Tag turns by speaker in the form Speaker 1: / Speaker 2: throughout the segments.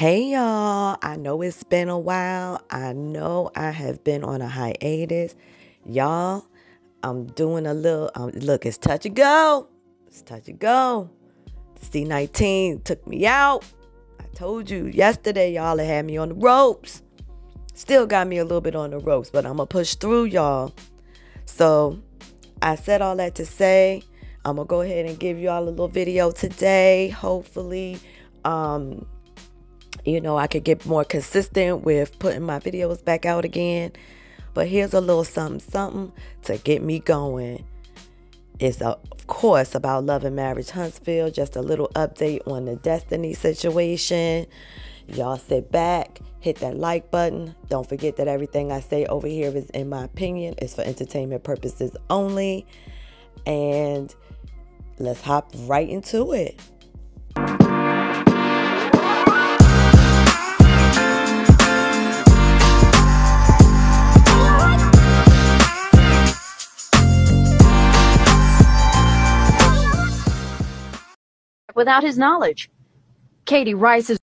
Speaker 1: Hey y'all, I know it's been a while. I know I have been on a hiatus. Y'all, I'm doing a little, um, look, it's touch and go. It's touch and go. C19 took me out. I told you yesterday, y'all, had me on the ropes. Still got me a little bit on the ropes, but I'm going to push through, y'all. So I said all that to say, I'm going to go ahead and give y'all a little video today. Hopefully, um, you know, I could get more consistent with putting my videos back out again. But here's a little something, something to get me going. It's, of course, about Love and Marriage Huntsville. Just a little update on the Destiny situation. Y'all sit back, hit that like button. Don't forget that everything I say over here is, in my opinion, is for entertainment purposes only. And let's hop right into it.
Speaker 2: Without his knowledge. Katie Rice is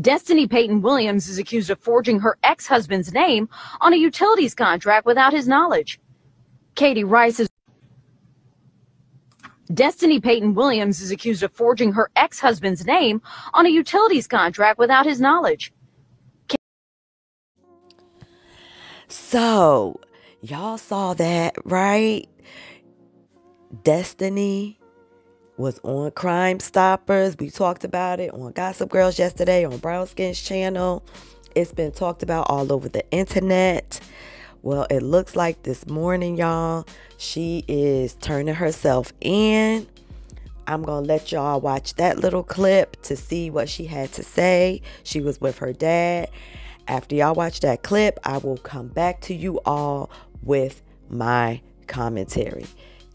Speaker 2: Destiny Payton Williams is accused of forging her ex-husband's name on a utilities contract without his knowledge. Katie Rice is Destiny Payton Williams is accused of forging her ex-husband's name on a utilities contract without his knowledge.
Speaker 1: So, y'all saw that, right? Destiny was on Crime Stoppers. We talked about it on Gossip Girls yesterday on Brown Skin's channel. It's been talked about all over the internet. Well, it looks like this morning, y'all, she is turning herself in. I'm going to let y'all watch that little clip to see what she had to say. She was with her dad. After y'all watch that clip, I will come back to you all with my commentary.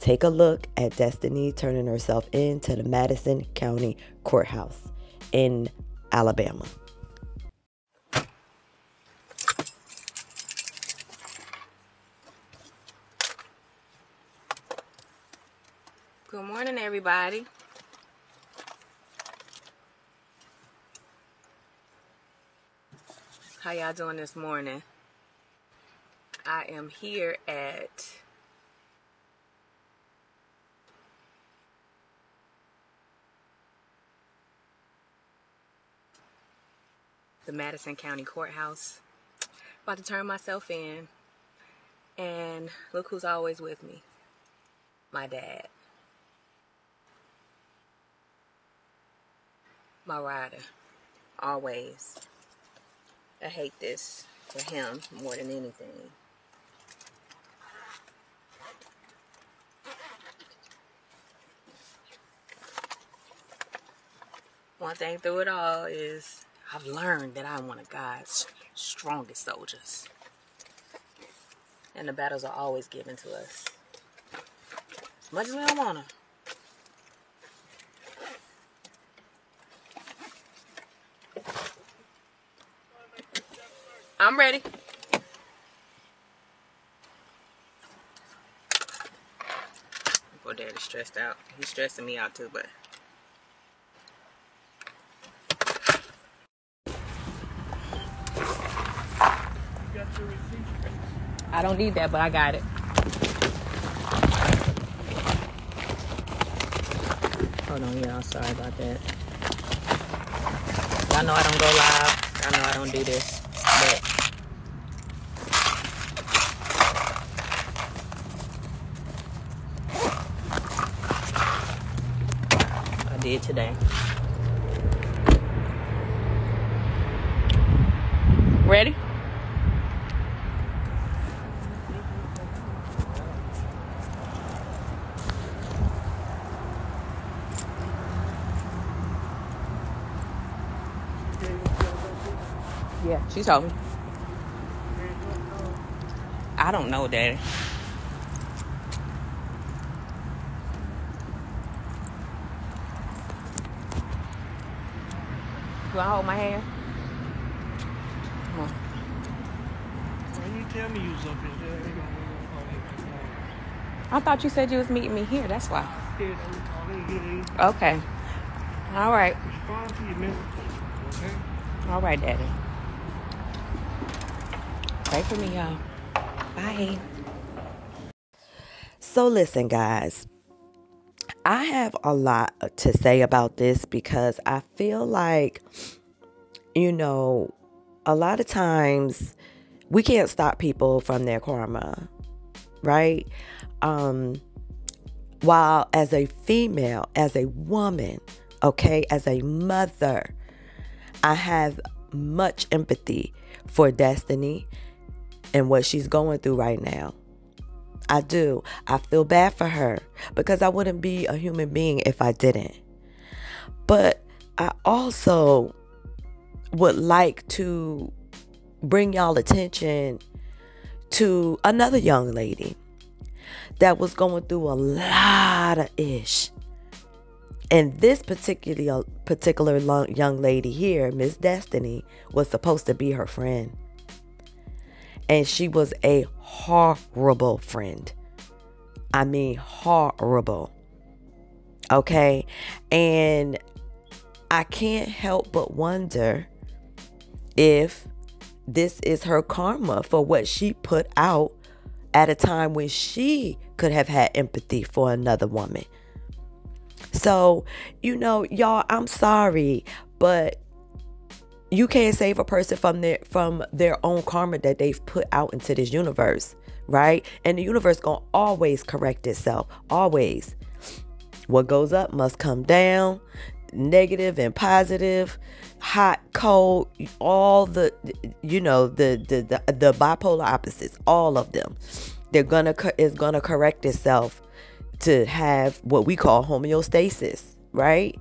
Speaker 1: Take a look at Destiny turning herself into the Madison County Courthouse in Alabama.
Speaker 3: Good morning, everybody. How y'all doing this morning? I am here at the Madison County Courthouse. About to turn myself in. And look who's always with me. My dad. My rider. Always. I hate this for him more than anything. One thing through it all is I've learned that I'm one of God's strongest soldiers. And the battles are always given to us. As much as we don't want to. I'm ready. Poor daddy's stressed out. He's stressing me out too, but I don't need that, but I got it. Hold on, y'all. Sorry about that. I know I don't go live. I know I don't do this, but I did today. Ready? She told me. I don't know, Daddy. You want to hold my hand? Come on.
Speaker 4: When you tell me you was up here, they gonna
Speaker 3: I thought you said you was meeting me here. That's why.
Speaker 4: Here, they call me here.
Speaker 3: Okay.
Speaker 1: All right.
Speaker 4: Respond to your message. Okay?
Speaker 1: All right, Daddy. Pray for me, y'all. Bye. So, listen, guys. I have a lot to say about this because I feel like, you know, a lot of times we can't stop people from their karma, right? Um, while as a female, as a woman, okay, as a mother, I have much empathy for Destiny and what she's going through right now. I do. I feel bad for her because I wouldn't be a human being if I didn't. But I also would like to bring y'all attention to another young lady that was going through a lot of ish. And this particular particular young lady here, Miss Destiny, was supposed to be her friend. And she was a horrible friend. I mean, horrible. Okay? And I can't help but wonder if this is her karma for what she put out at a time when she could have had empathy for another woman. So, you know, y'all, I'm sorry, but you can't save a person from their from their own karma that they've put out into this universe, right? And the universe to always correct itself, always. What goes up must come down. Negative and positive, hot, cold, all the you know, the the the, the bipolar opposites, all of them. They're to is going to correct itself to have what we call homeostasis, right?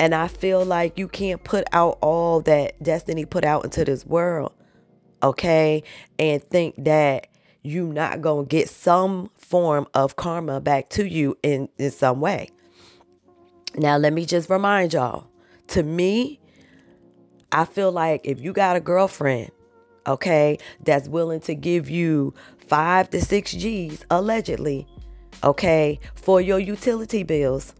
Speaker 1: And I feel like you can't put out all that destiny put out into this world, okay? And think that you're not going to get some form of karma back to you in, in some way. Now, let me just remind y'all to me, I feel like if you got a girlfriend, okay, that's willing to give you five to six G's allegedly okay, for your utility bills,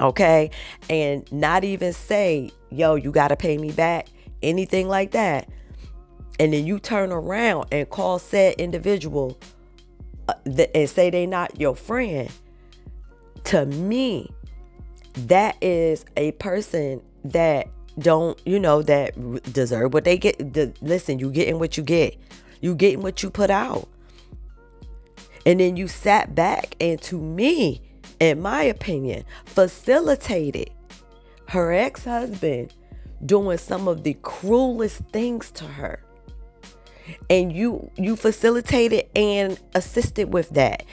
Speaker 1: okay, and not even say, yo, you got to pay me back, anything like that. And then you turn around and call said individual uh, th- and say they not your friend. To me, that is a person that don't, you know, that deserve what they get. Listen, you getting what you get. You getting what you put out. And then you sat back and to me, in my opinion, facilitated her ex-husband doing some of the cruelest things to her. And you you facilitated and assisted with that.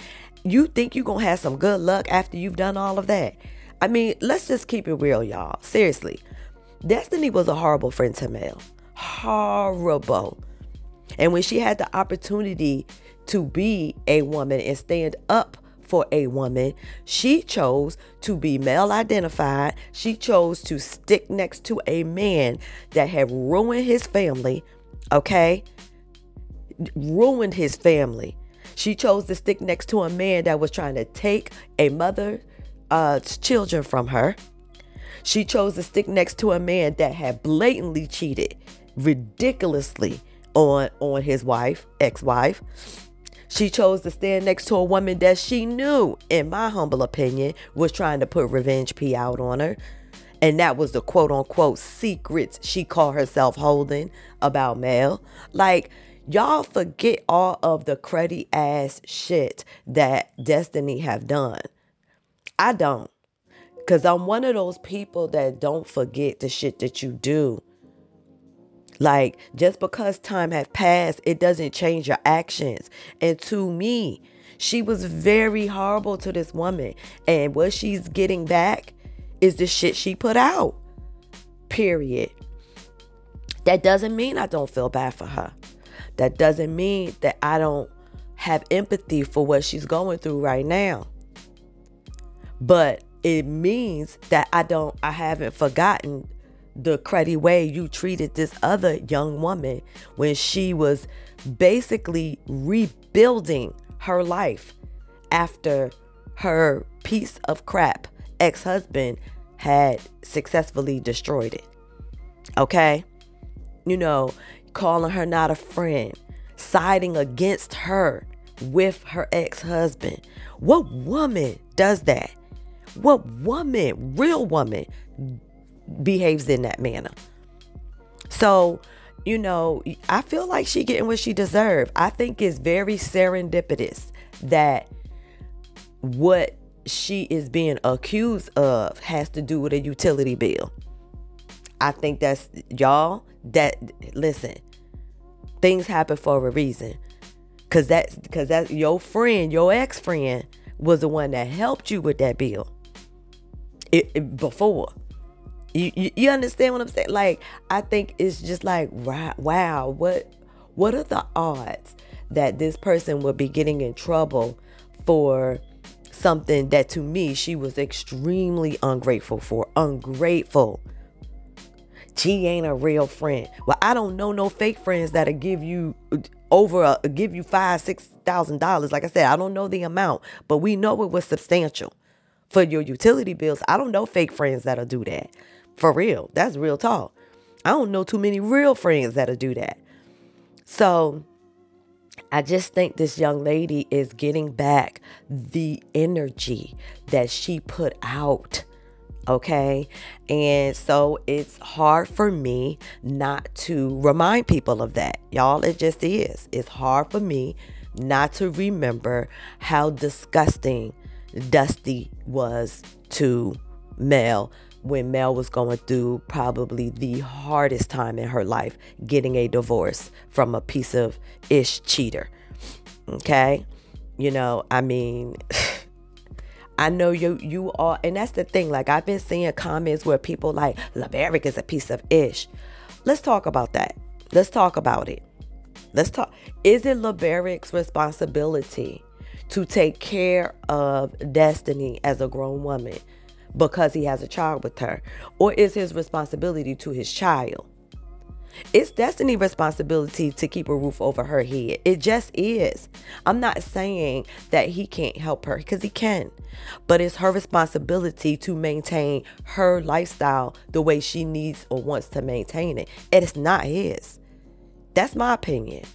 Speaker 1: You think you're to have some good luck after you've done all of that? I mean, let's just keep it real, y'all. Seriously. Destiny was a horrible friend to Mel. Horrible. And when she had the opportunity to be a woman and stand up for a woman. She chose to be male identified. She chose to stick next to a man that had ruined his family, okay? Ruined his family. She chose to stick next to a man that was trying to take a mother's uh, children from her. She chose to stick next to a man that had blatantly cheated ridiculously on on his wife, ex-wife. She chose to stand next to a woman that she knew, in my humble opinion, was trying to put revenge P out on her. And that was the quote unquote secrets she called herself holding about Mel. Like, y'all forget all of the cruddy ass shit that Destiny have done. I don't. Because I'm one of those people that don't forget the shit that you do. Like just because time has passed, it doesn't change your actions. And to me, she was very horrible to this woman. And what she's getting back is the shit she put out. Period. That doesn't mean I don't feel bad for her. That doesn't mean that I don't have empathy for what she's going through right now. But it means that I don't I haven't forgotten the cruddy way you treated this other young woman when she was basically rebuilding her life after her piece of crap ex husband had successfully destroyed it. Okay? You know, calling her not a friend, siding against her with her ex husband. What woman does that? What woman, real woman, behaves in that manner? So, you know, I feel like she getting what she deserved. I think it's very serendipitous that what she is being accused of has to do with a utility bill. I think that's y'all that listen. Things happen for a reason. Cause that's cause that your friend, your ex-friend was the one that helped you with that bill. It, it before. You, you, you understand what I'm saying? Like I think it's just like wow, what what are the odds that this person would be getting in trouble for something that to me she was extremely ungrateful for. Ungrateful. She ain't a real friend. Well, I don't know no fake friends that'll give you over a, give you five, six thousand dollars. Like I said, I don't know the amount, but we know it was substantial for your utility bills. I don't know fake friends that'll do that. For real. That's real talk. I don't know too many real friends that'll do that. So I just think this young lady is getting back the energy that she put out. Okay. And so it's hard for me not to remind people of that. Y'all, it just is. It's hard for me not to remember how disgusting Dusty was to Mel when Mel was going through probably the hardest time in her life getting a divorce from a piece of ish cheater. Okay? You know, I mean, I know you you are and that's the thing. Like I've been seeing comments where people like LeBaric is a piece of ish. Let's talk about that. Let's talk about it. Let's talk. Is it LeBaric's responsibility to take care of Destiny as a grown woman? Because he has a child with her? Or is his responsibility to his child? It's Destiny's responsibility to keep a roof over her head. It just is. I'm not saying that he can't help her because he can, but it's her responsibility to maintain her lifestyle the way she needs or wants to maintain it. And it's not his. That's my opinion.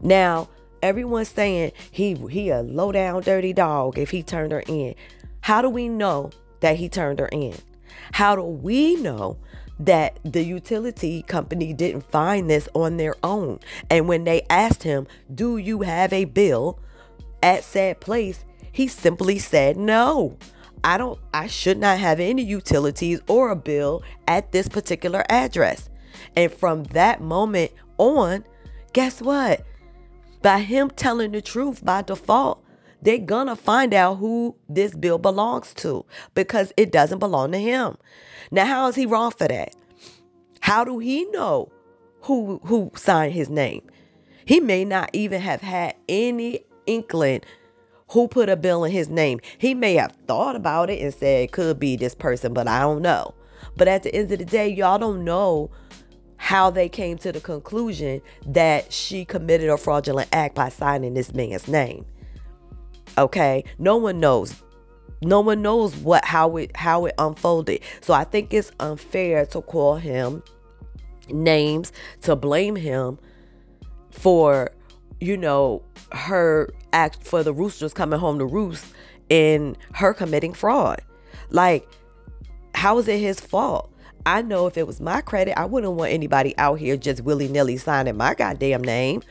Speaker 1: Now, everyone's saying he he a low down dirty dog if he turned her in. How do we know that he turned her in? How do we know that the utility company didn't find this on their own? And when they asked him, Do you have a bill at said place? He simply said, No. I don't I should not have any utilities or a bill at this particular address. And from that moment on, guess what? By him telling the truth by default, they're gonna find out who this bill belongs to because it doesn't belong to him. Now, how is he wrong for that? How do he know who who signed his name? He may not even have had any inkling who put a bill in his name. He may have thought about it and said it could be this person, but I don't know. But at the end of the day, y'all don't know how they came to the conclusion that she committed a fraudulent act by signing this man's name. Okay, no one knows. No one knows what how it how it unfolded. So I think it's unfair to call him names to blame him for you know her act for the roosters coming home to roost and her committing fraud. Like how is it his fault? I know if it was my credit, I wouldn't want anybody out here just willy nilly signing my goddamn name.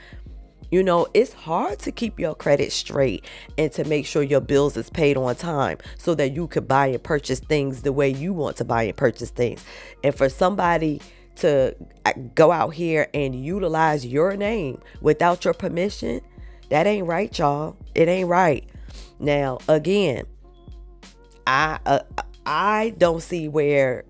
Speaker 1: You know, it's hard to keep your credit straight and to make sure your bills is paid on time so that you could buy and purchase things the way you want to buy and purchase things. And for somebody to uh, go out here and utilize your name without your permission, that ain't right, y'all. It ain't right. Now, again, I uh, I don't see where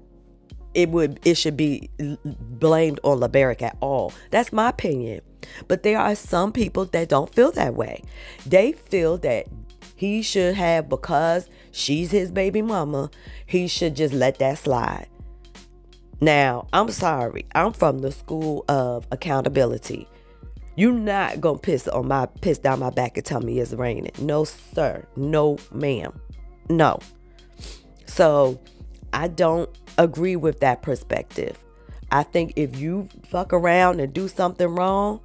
Speaker 1: it would it should be blamed on LeBaric at all. That's my opinion. But there are some people that don't feel that way. They feel that he should have, because she's his baby mama, he should just let that slide. Now, I'm sorry. I'm from the school of accountability. You're not gonna piss on my piss down my back and tell me it's raining. No, sir. No, ma'am. No. So I don't agree with that perspective. I think if you fuck around and do something wrong,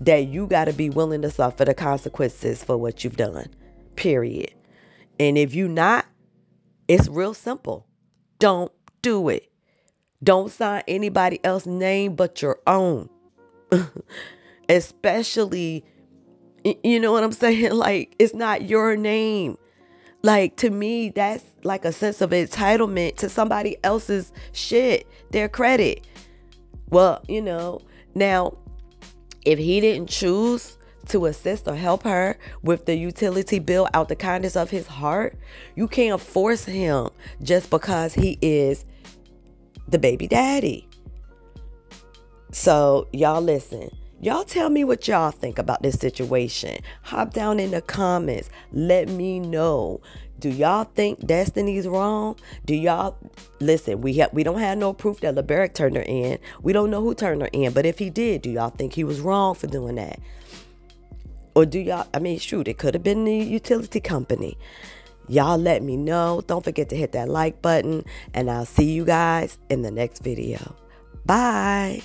Speaker 1: that you got to be willing to suffer the consequences for what you've done. Period. And if you not, it's real simple. Don't do it. Don't sign anybody else's name but your own. Especially, you know what I'm saying? Like, it's not your name. Like, to me, that's like a sense of entitlement to somebody else's shit, their credit. Well, you know, now, if he didn't choose to assist or help her with the utility bill out the kindness of his heart, you can't force him just because he is the baby daddy. So, y'all listen. Y'all tell me what y'all think about this situation. Hop down in the comments. Let me know. Do y'all think Destiny's wrong? Do y'all listen? We have we don't have no proof that LeBerick turned her in. We don't know who turned her in, but if he did, do y'all think he was wrong for doing that? Or do y'all? I mean, shoot, it could have been the utility company. Y'all let me know. Don't forget to hit that like button, and I'll see you guys in the next video. Bye.